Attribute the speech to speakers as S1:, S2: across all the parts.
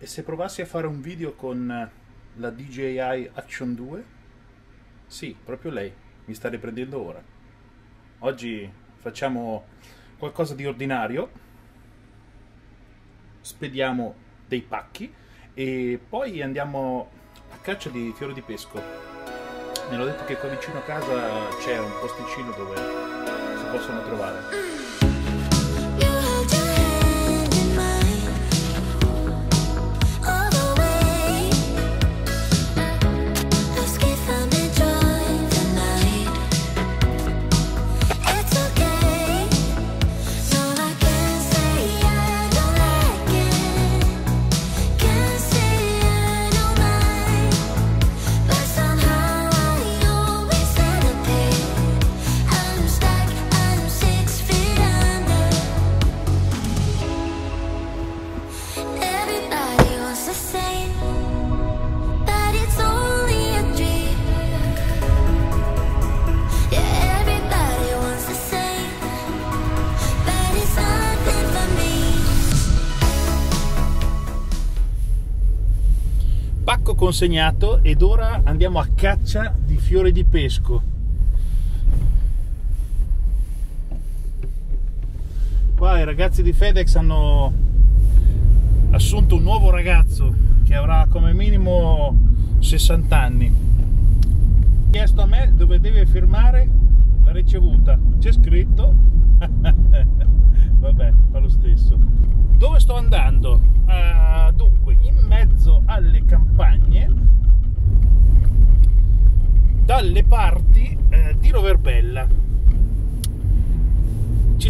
S1: E se provassi a fare un video con eh, la DJI Action 2? Sì, proprio lei, mi sta riprendendo ora. Oggi facciamo qualcosa di ordinario, spediamo dei pacchi e poi andiamo a caccia di fiori di pesco. Mi hanno detto che qua vicino a casa c'è un posticino dove si possono trovare. Consegnato ed ora andiamo a caccia di fiori di pesco. Qua i ragazzi di FedEx hanno assunto un nuovo ragazzo che avrà come minimo 60 anni. Ha chiesto a me dove deve firmare la ricevuta. C'è scritto. Vabbè, fa lo stesso. Dove sto andando? Uh, dunque, in mezzo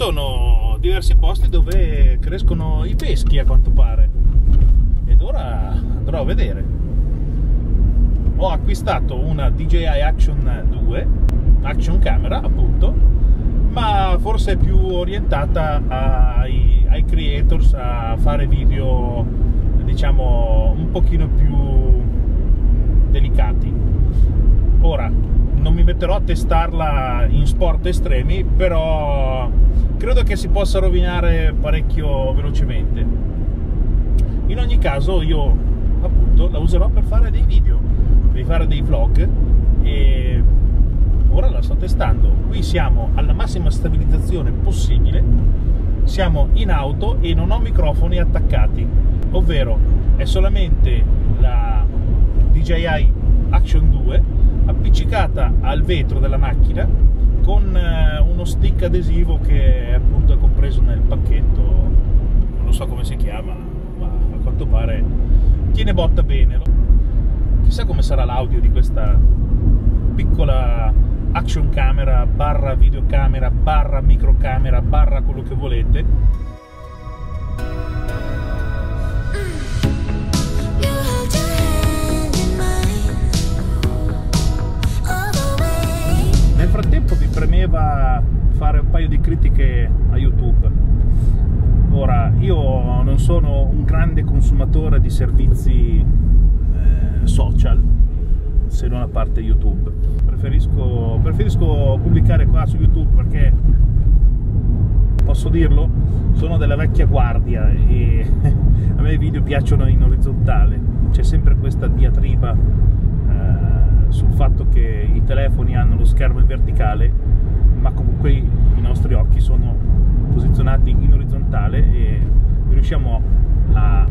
S1: sono diversi posti dove crescono i peschi a quanto pare. Ed ora andrò a vedere. Ho acquistato una DJI Action 2, Action Camera appunto, ma forse più orientata ai ai creators a fare video diciamo un pochino più delicati ora non mi metterò a testarla in sport estremi però credo che si possa rovinare parecchio velocemente. In ogni caso io appunto la userò per fare dei video per fare dei vlog e ora la sto testando. Qui siamo alla massima stabilizzazione possibile. Siamo in auto e non ho microfoni attaccati, ovvero è solamente la DJI Action 2 appiccicata al vetro della macchina con eh, uno stick adesivo che appunto è compreso nel pacchetto, non so come si chiama, ma a quanto pare tiene botta bene. Chissà come sarà l'audio di questa piccola action camera barra videocamera barra microcamera barra quello che volete di servizi eh, social se non a parte youtube. Preferisco, preferisco pubblicare qua su YouTube perché posso dirlo, sono della vecchia guardia e a me i video piacciono in orizzontale, c'è sempre questa diatriba eh, sul fatto che i telefoni hanno lo schermo in verticale, ma comunque i nostri occhi sono posizionati in orizzontale e riusciamo a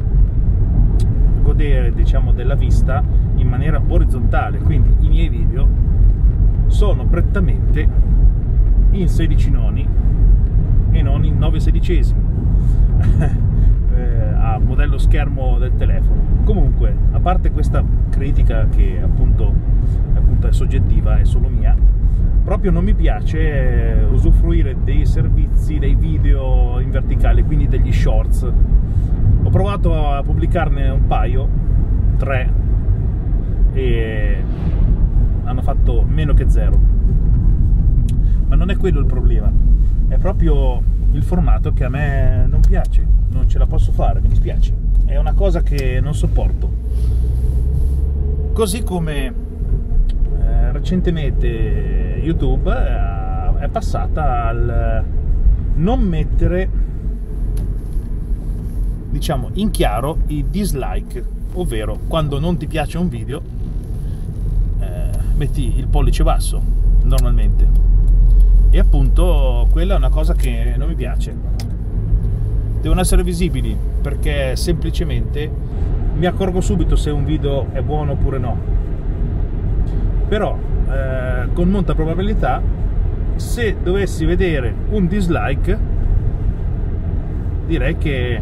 S1: godere diciamo della vista in maniera orizzontale, quindi i miei video sono prettamente in 16 noni e non in 9 sedicesimi eh, a modello schermo del telefono. Comunque a parte questa critica che appunto, appunto è soggettiva è solo mia proprio non mi piace eh, usufruire dei servizi dei video in verticale quindi degli shorts. Ho provato a pubblicarne un paio tre e hanno fatto meno che zero. Ma non è quello il problema, è proprio il formato che a me non piace, non ce la posso fare, mi dispiace. È una cosa che non sopporto. Così come eh, recentemente YouTube eh, è passata al non mettere diciamo in chiaro i dislike, ovvero quando non ti piace un video eh, metti il pollice basso normalmente e appunto quella è una cosa che non mi piace. Devono essere visibili perché semplicemente mi accorgo subito se un video è buono oppure no. Però eh, con molta probabilità se dovessi vedere un dislike direi che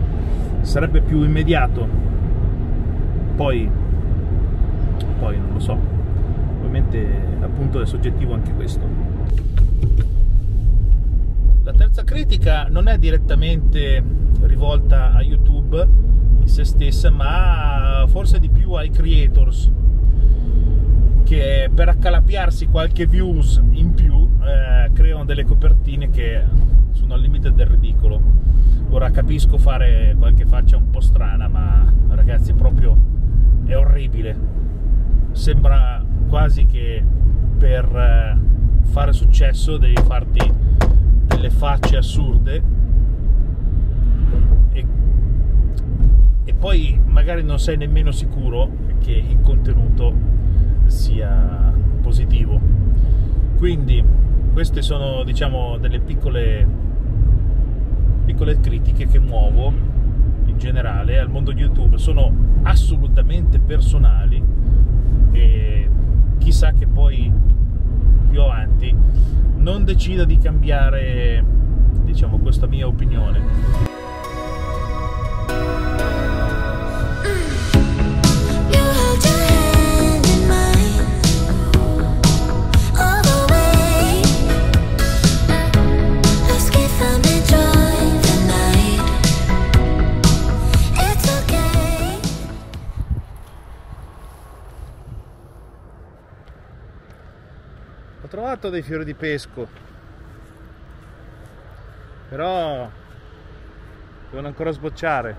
S1: sarebbe più immediato poi poi non lo so ovviamente appunto è soggettivo anche questo la terza critica non è direttamente rivolta a youtube in se stessa ma forse di più ai creators che per accalapiarsi qualche views in più eh, creano delle copertine che sono al limite del ridicolo. Ora capisco fare qualche faccia un po' strana, ma ragazzi, proprio è orribile. Sembra quasi che per eh, fare successo devi farti delle facce assurde e, e poi magari non sei nemmeno sicuro che il contenuto sia positivo. Quindi queste sono diciamo delle piccole, piccole critiche che muovo generale al mondo di YouTube, sono assolutamente personali e chissà che poi più avanti non decida di cambiare diciamo questa mia opinione ho trovato dei fiori di pesco. Però devono ancora sbocciare.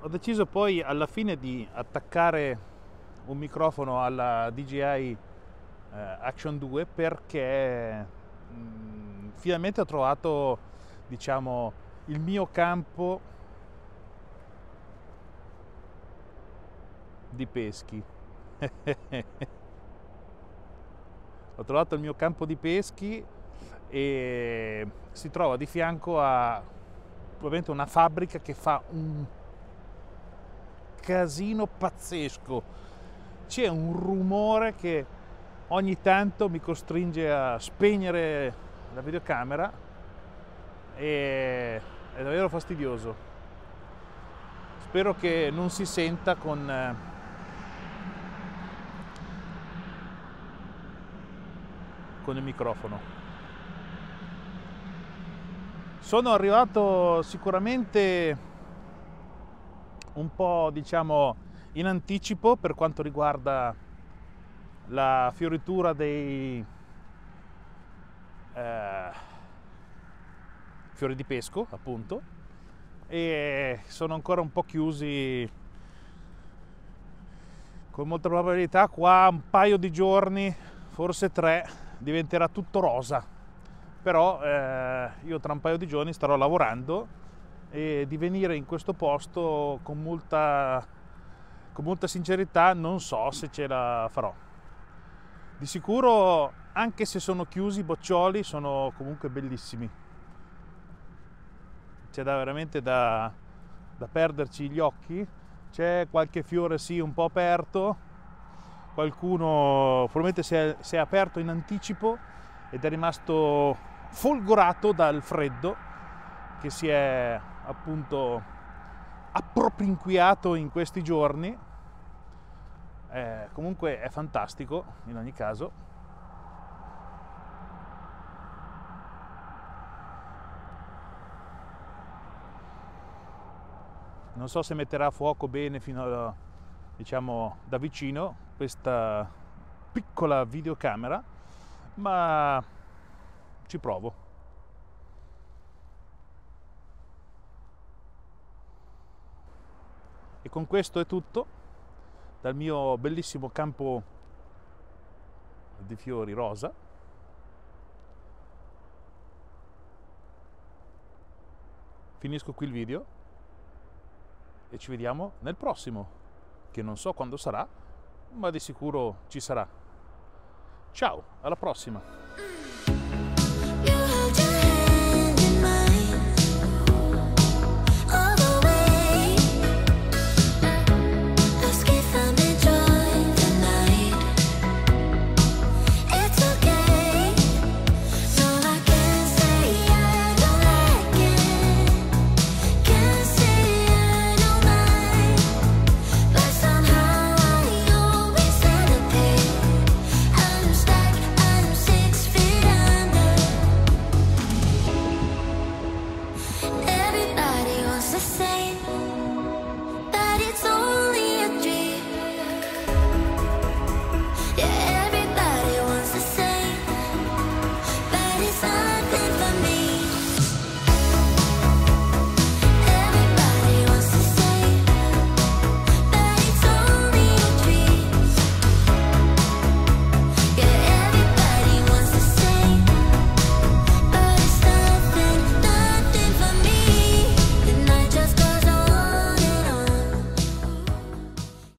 S1: Ho deciso poi alla fine di attaccare un microfono alla DJI eh, Action 2 perché mm, finalmente ho trovato diciamo il mio campo di peschi. Ho trovato il mio campo di peschi e si trova di fianco a probabilmente una fabbrica che fa un casino pazzesco. C'è un rumore che ogni tanto mi costringe a spegnere la videocamera e è davvero fastidioso. Spero che non si senta con con il microfono. Sono arrivato sicuramente un po' diciamo in anticipo per quanto riguarda la fioritura dei eh, fiori di pesco appunto e sono ancora un po' chiusi con molta probabilità qua un paio di giorni forse tre diventerà tutto rosa. Però eh, io tra un paio di giorni starò lavorando e di venire in questo posto con molta, con molta sincerità non so se ce la farò. Di sicuro, anche se sono chiusi i boccioli, sono comunque bellissimi. C'è da veramente da, da perderci gli occhi. C'è qualche fiore sì un po' aperto, qualcuno probabilmente si è, si è aperto in anticipo ed è rimasto folgorato dal freddo che si è appunto appropinquiato in questi giorni. Eh, comunque è fantastico in ogni caso. Non so se metterà a fuoco bene fino a, diciamo da vicino questa piccola videocamera, ma ci provo. E con questo è tutto dal mio bellissimo campo di fiori rosa. Finisco qui il video e ci vediamo nel prossimo che non so quando sarà, ma di sicuro ci sarà. Ciao, alla prossima!